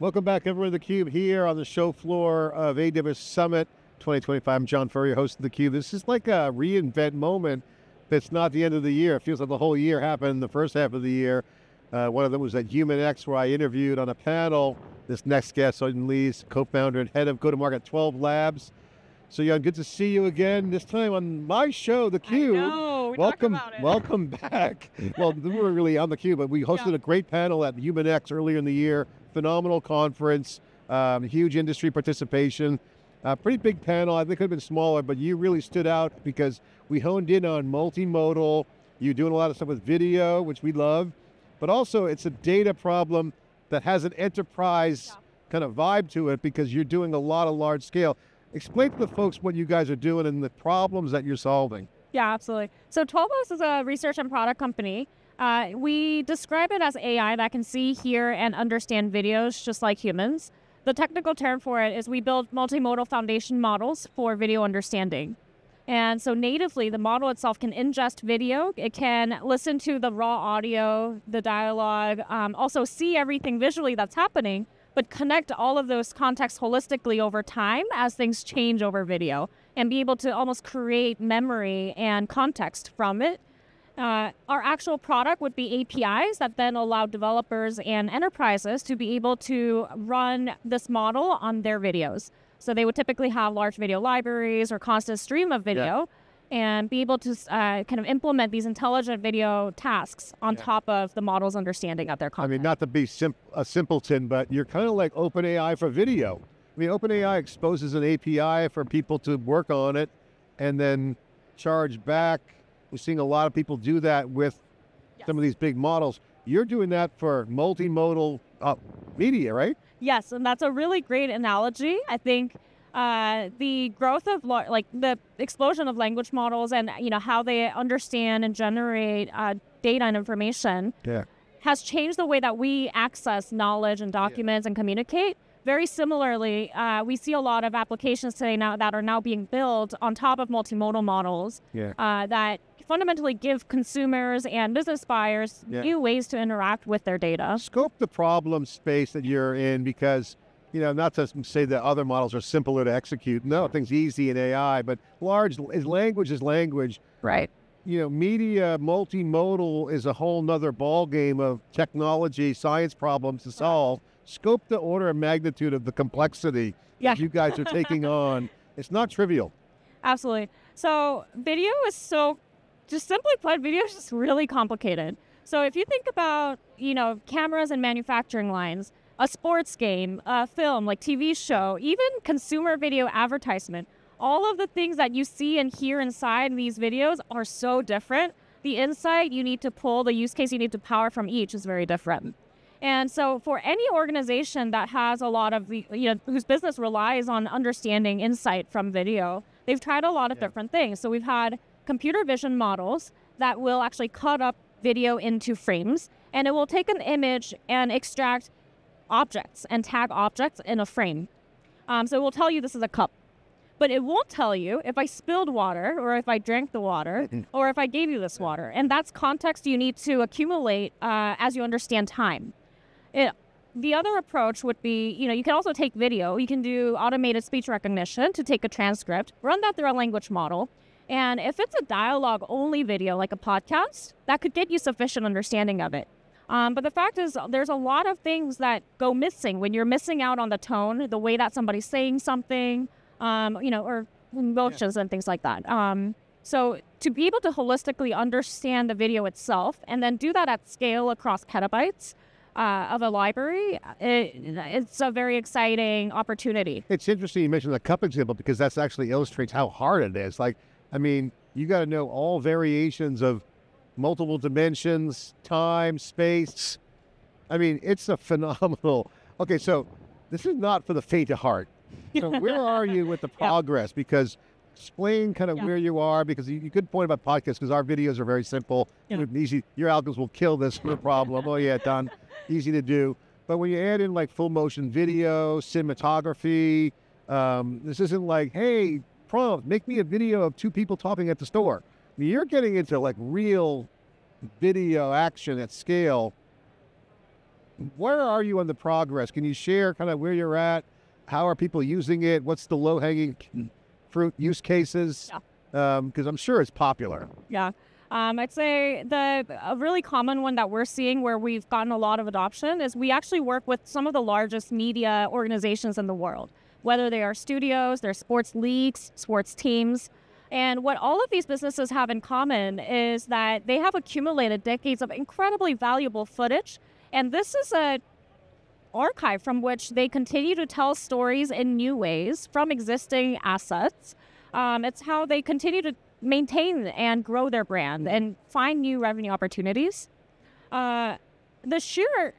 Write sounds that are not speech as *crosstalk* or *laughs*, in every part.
Welcome back, everyone, to theCUBE here on the show floor of AWS Summit 2025. I'm John Furrier, host of theCUBE. This is like a re:Invent moment that's not the end of the year. It feels like the whole year happened in the first half of the year. Uh, one of them was at HumanX where I interviewed on a panel this next guest, Soyoung Lee's co-founder and head of go-to-market 12 Labs. Soyoung, good to see you again, this time on my show, theCUBE. I know, we welcome, talked about it. welcome back. well, we weren't really on theCUBE, but we *laughs* hosted Yeah. a great panel at HumanX earlier in the year. Phenomenal conference, um, huge industry participation. Uh, pretty big panel, I think it could have been smaller, but you really stood out because we honed in on multimodal. You're doing a lot of stuff with video, which we love, but also it's a data problem that has an enterprise Yeah. kind of vibe to it because you're doing a lot of large scale. Explain to the folks what you guys are doing and the problems that you're solving. Yeah, absolutely. So 12 Labs is a research and product company. Uh, we describe it as AI that can see, hear, and understand videos just like humans. The technical term for it is we build multimodal foundation models for video understanding. And so natively, the model itself can ingest video. It can listen to the raw audio, the dialogue, um, also see everything visually that's happening, but connect all of those contexts holistically over time as things change over video and be able to almost create memory and context from it. Uh, our actual product would be APIs that then allow developers and enterprises to be able to run this model on their videos. So they would typically have large video libraries or constant stream of video and be able to uh, kind of implement these intelligent video tasks on Yeah. top of the model's understanding of their I mean, not to be sim- a simpleton, but you're kind of like OpenAI for video. I mean, OpenAI exposes an API for people to work on it and then charge back. We're seeing a lot of people do that with some of these big models. You're doing that for multimodal uh, media, right? Yes, and that's a really great analogy. I think uh, the growth of like the explosion of language models and you know how they understand and generate uh, data and information Yeah. has changed the way that we access knowledge and documents and communicate. Very similarly, uh, we see a lot of applications today now that are now being built on top of multimodal models Yeah. uh, that fundamentally give consumers and business buyers Yeah. new ways to interact with their data. Scope the problem space that you're in because, you know, not to say that other models are simpler to execute. No, things easy in AI, but large is language is language. Right. you know, media multimodal is a whole nother ball game of technology, science problems to solve. Scope the order of magnitude of the complexity Yeah. that you guys are taking *laughs* on. It's not trivial. Absolutely. So video is so, just simply put, video is just really complicated. So if you think about, you know, cameras and manufacturing lines, a sports game, a film, like TV show, even consumer video advertisement, all of the things that you see and hear inside these videos are so different. The insight you need to pull, the use case you need to power from each is very different. And so, for any organization that has a lot of the, you know, whose business relies on understanding insight from video, they've tried a lot of Yeah. different things. So, we've had computer vision models that will actually cut up video into frames, and it will take an image and extract objects and tag objects in a frame. Um, so, it will tell you this is a cup. But it won't tell you if I spilled water or if I drank the water *laughs* or if I gave you this water. And that's context you need to accumulate uh, as you understand time. It, the other approach would be, you know, you can also take video. You can do automated speech recognition to take a transcript, run that through a language model. And if it's a dialogue only video, like a podcast, that could get you sufficient understanding of it. Um, but the fact is, there's a lot of things that go missing when you're missing out on the tone, the way that somebody's saying something, um, you know, or emotions and things like that. Um, so to be able to holistically understand the video itself and then do that at scale across petabytes uh, of a library, it, it's a very exciting opportunity. It's interesting you mentioned the cup example because that's actually illustrates how hard it is. Like, I mean, you got to know all variations of multiple dimensions, time, space. I mean, it's a phenomenal. *laughs* Okay, so this is not for the faint of heart. So where are you with the *laughs* progress? Because explain kind of Yeah. where you are because you, you could point about podcasts because our videos are very simple. Yeah. Easy. Your algorithms will kill this no problem. oh yeah, done. *laughs* Easy to do. But when you add in like full motion video, cinematography, um, this isn't like, hey, prompt, make me a video of two people talking at the store. I mean, you're getting into like real video action at scale. where are you on the progress? Can you share kind of where you're at? How are people using it? What's the low hanging fruit use cases? Because I'm sure it's popular. Yeah. Um, I'd say the a really common one that we're seeing where we've gotten a lot of adoption is we actually work with some of the largest media organizations in the world, whether they are studios, they're sports leagues, sports teams. And what all of these businesses have in common is that they have accumulated decades of incredibly valuable footage. And this is a archive from which they continue to tell stories in new ways from existing assets. Um, it's how they continue to maintain and grow their brand and find new revenue opportunities. Uh, the sheer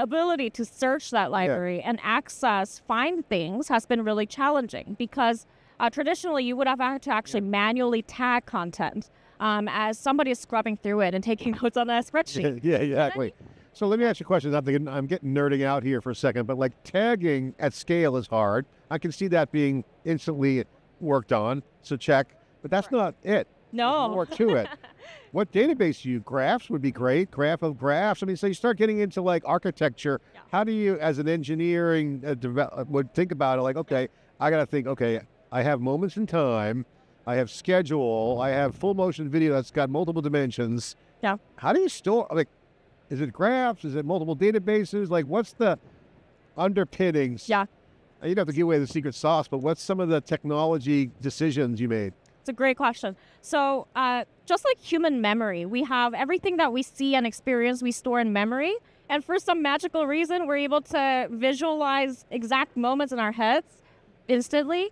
ability to search that library yeah. and access, find things has been really challenging because uh, traditionally you would have had to actually yeah. manually tag content um, as somebody is scrubbing through it and taking notes on a *laughs* spreadsheet. Yeah, exactly. So let me ask you a question. I'm, thinking, I'm getting nerding out here for a second, but like tagging at scale is hard. I can see that being instantly worked on. So check. But that's not it. No. There's more to it. *laughs* what database do you Graphs would be great. Graph of graphs. I mean, so you start getting into like architecture. Yeah. How do you, as an engineering, uh, develop, uh, would think about it? Like, okay, I got to think. Okay, I have moments in time. I have schedule. I have full motion video that's got multiple dimensions. Yeah. How do you store? Like, is it graphs? Is it multiple databases? Like, what's the underpinnings? Yeah. You don't have to give away the secret sauce, but what's some of the technology decisions you made? It's a great question. So, uh, just like human memory, we have everything that we see and experience, we store in memory. And for some magical reason, we're able to visualize exact moments in our heads instantly.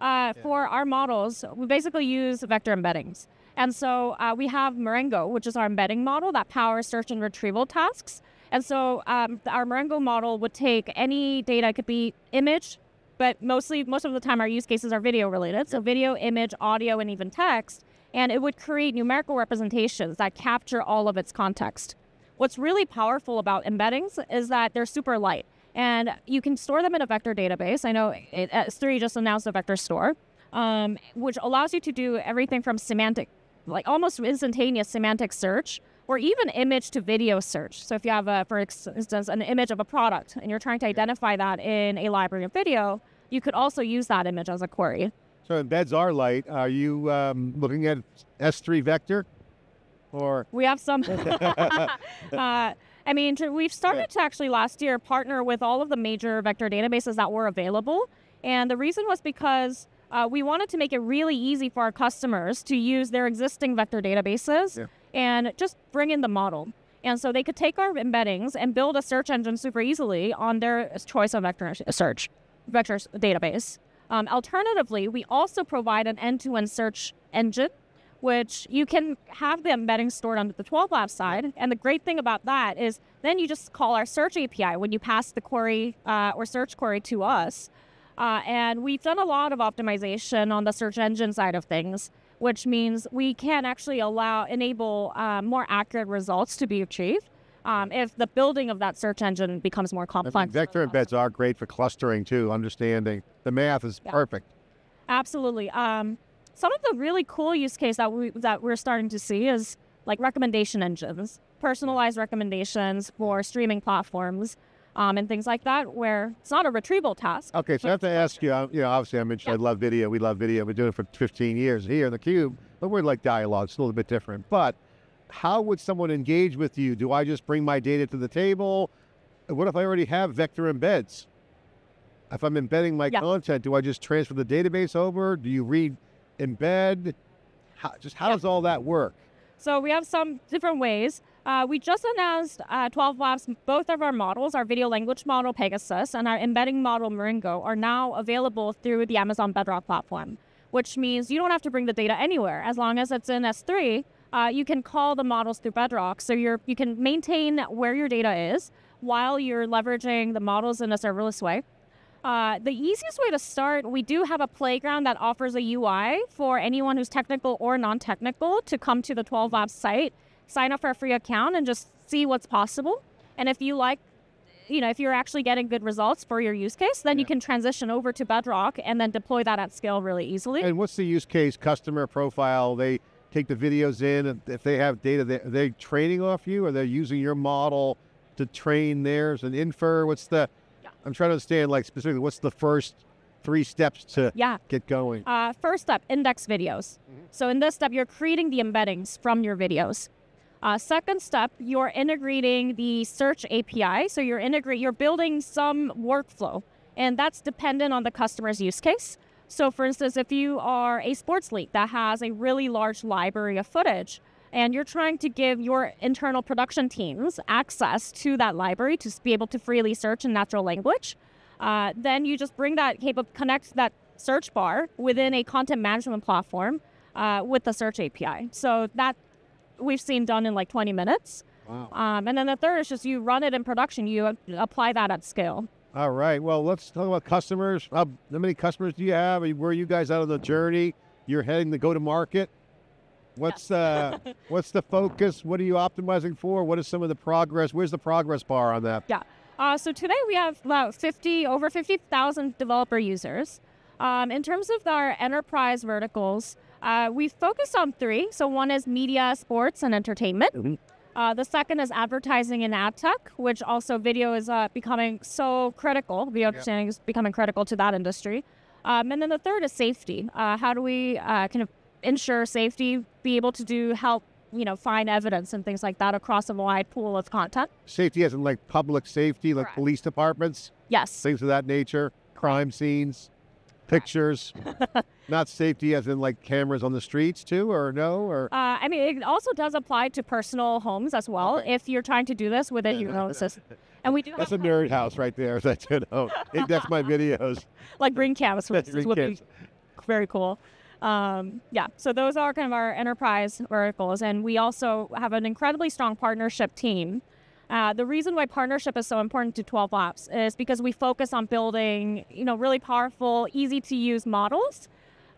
Uh, yeah. For our models, we basically use vector embeddings. And so uh, we have Marengo, which is our embedding model that powers search and retrieval tasks. And so um, our Marengo model would take any data, it could be image, but mostly most of the time our use cases are video related. So video, image, audio, and even text. And it would create numerical representations that capture all of its context. What's really powerful about embeddings is that they're super light and you can store them in a vector database. I know it, S3 just announced a vector store, um, which allows you to do everything from semantic, like almost instantaneous semantic search or even image to video search. So if you have, a, for instance, an image of a product and you're trying to identify that in a library of video, you could also use that image as a query. So embeds are light. Are you um, looking at S3 vector? Or we have some. *laughs* uh, I mean, we've started to actually last year partner with all of the major vector databases that were available, and the reason was because uh, we wanted to make it really easy for our customers to use their existing vector databases yeah. and just bring in the model. And so they could take our embeddings and build a search engine super easily on their choice of vector search vector database. Um, alternatively, we also provide an end-to-end search engine, which you can have the embedding stored on the 12 Lab side. And the great thing about that is then you just call our search API when you pass the query uh, or search query to us. Uh, and we've done a lot of optimization on the search engine side of things, which means we can actually allow enable uh, more accurate results to be achieved um, if the building of that search engine becomes more complex. Vector embeds are great for clustering too, understanding. The math is yeah. perfect. Absolutely. Um, some of the really cool use case that we that we're starting to see is like recommendation engines, personalized recommendations for streaming platforms. Um, and things like that, where it's not a retrieval task. Okay, so I have to ask you. You know, obviously, I mentioned yeah. I love video. We love video. We've been doing it for 15 years here in the Cube. But we're like dialogue. It's a little bit different. But how would someone engage with you? Do I just bring my data to the table? What if I already have vector embeds? If I'm embedding my yeah. content, do I just transfer the database over? Do you read embed? How, just how yeah. does all that work? So we have some different ways. Uh, we just announced uh, 12 Labs, both of our models, our video language model Pegasus and our embedding model Marengo, are now available through the Amazon Bedrock platform, which means you don't have to bring the data anywhere. As long as it's in S3, uh, you can call the models through Bedrock. So you're, you can maintain where your data is while you're leveraging the models in a serverless way. Uh, the easiest way to start, we do have a playground that offers a UI for anyone who's technical or non-technical to come to the 12 Labs site, sign up for a free account, and just see what's possible. And if you like, you know, if you're actually getting good results for your use case, then yeah. you can transition over to Bedrock and then deploy that at scale really easily. And what's the use case customer profile? They take the videos in. And if they have data, they, are they training off you or they're using your model to train theirs and infer? What's the? Yeah. I'm trying to understand like specifically what's the first three steps to Yeah. get going. Uh, first step, index videos. So in this step, you're creating the embeddings from your videos. Uh, second step, you're integrating the search API. So you're integrate, you're building some workflow, and that's dependent on the customer's use case. So for instance, if you are a sports league that has a really large library of footage, and you're trying to give your internal production teams access to that library to be able to freely search in natural language, uh, then you just bring that cable, connect that search bar within a content management platform uh, with the search API. So that we've seen done in like 20 minutes. Wow. Um, and then the third is just you run it in production, you uh, apply that at scale. All right. Well, let's talk about customers. How, how many customers do you have? Where are you guys out on the journey? You're heading to go to market. What's uh, *laughs* what's the focus? What are you optimizing for? What is some of the progress? Where's the progress bar on that? Yeah. Uh, so today we have about 50, over 50,000 developer users. Um, in terms of our enterprise verticals, uh, we focused on three. So one is media, sports, and entertainment. Mhm. Uh, the second is advertising and ad tech, which also video is uh, becoming so critical. Video understanding is becoming critical to that industry. Um, and then the third is safety. Uh, how do we uh, kind of ensure safety, be able to do help, you know, find evidence and things like that across a wide pool of content? Safety as in like public safety, like Correct. police departments, Yes. things of that nature, crime scenes, pictures. *laughs* Not safety as in like cameras on the streets too, or no, or Uh, I mean, it also does apply to personal homes as well Okay. if you're trying to do this with a human assist. *laughs* And we do that's a nerd house right there. *laughs* That's you know, index my videos. like ring cams, which would be very cool. Um, yeah, so those are kind of our enterprise verticals, and we also have an incredibly strong partnership team. Uh, the reason why partnership is so important to 12 Labs is because we focus on building, you know, really powerful, easy to use models.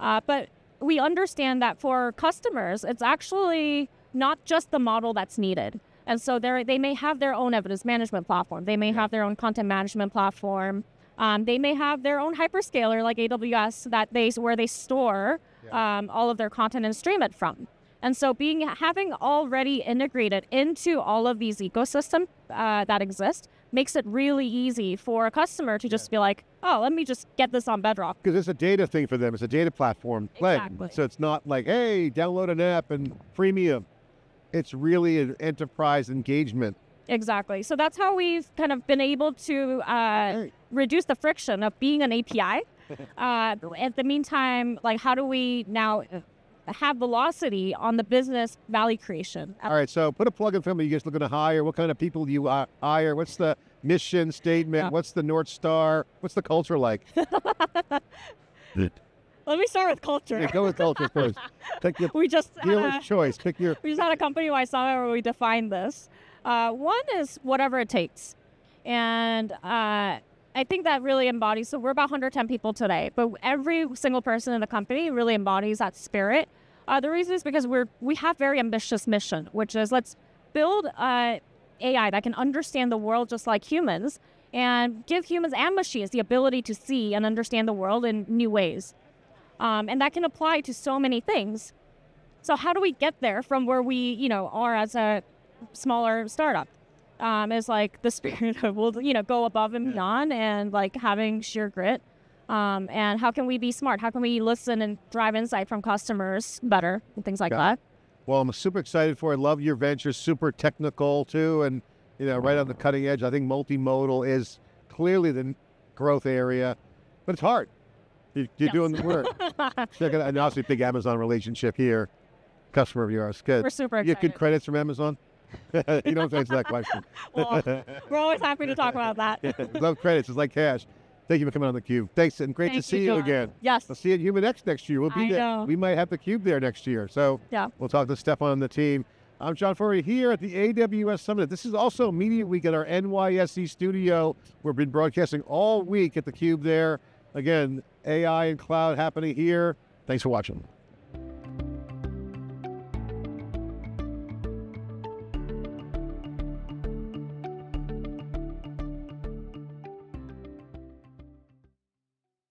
Uh, but we understand that for customers, it's actually not just the model that's needed. And so they they may have their own evidence management platform. They may have their own content management platform. Um, they may have their own hyperscaler like AWS that they where they store um, all of their content and stream it from. And so being having already integrated into all of these ecosystems uh, that exist makes it really easy for a customer to just be like, oh, let me just get this on Bedrock. Because it's a data thing for them. It's a data platform play. Exactly. So it's not like, hey, download an app and freemium. It's really an enterprise engagement. Exactly. So that's how we've kind of been able to uh, Hey. reduce the friction of being an API. *laughs* uh, at the meantime, like how do we now have velocity on the business value creation? All right, so put a plug in for me. You guys looking to hire? What kind of people do you uh, hire? What's the mission statement? Yeah. What's the North Star? What's the culture like? *laughs* Let me start with culture. Yeah, go with culture *laughs* first. Take your we just had dealer's a, choice. Pick your. we just had a company-wide summit where we defined this. Uh, one is whatever it takes, and uh, I think that really embodies. So we're about 110 people today, but every single person in the company really embodies that spirit. Uh, the reason is because we're we have very ambitious mission, which is let's build AI that can understand the world just like humans, and give humans and machines the ability to see and understand the world in new ways. Um, and that can apply to so many things. So how do we get there from where we, you know, are as a smaller startup? Um, is like the *laughs* spirit of we'll, you know, go above and beyond and like having sheer grit. Um, and how can we be smart? How can we listen and drive insight from customers better and things like Got that? Well, I'm super excited for it. Love your venture. Super technical too, and you know, right on the cutting edge. I think multimodal is clearly the growth area, but it's hard. You, you're Yes. doing the work. *laughs* It. And obviously, big Amazon relationship here. Customer of yours. Good. We're super excited. You get good credits from Amazon? *laughs* you don't answer that question. *laughs* Well, we're always happy to talk about that. *laughs* Love credits. It's like cash. Thank you for coming on the cube. Thanks, and great Thank to see you, you again. Yes. I'll see you at HumanX next year. We'll be I there. know. We might have the cube there next year. So Yeah. we'll talk to Stefan and the team. I'm John Furrier here at the AWS Summit. This is also Media Week at our NYSE studio. We've been broadcasting all week at the cube there. Again, AI and cloud happening here. Thanks for watching.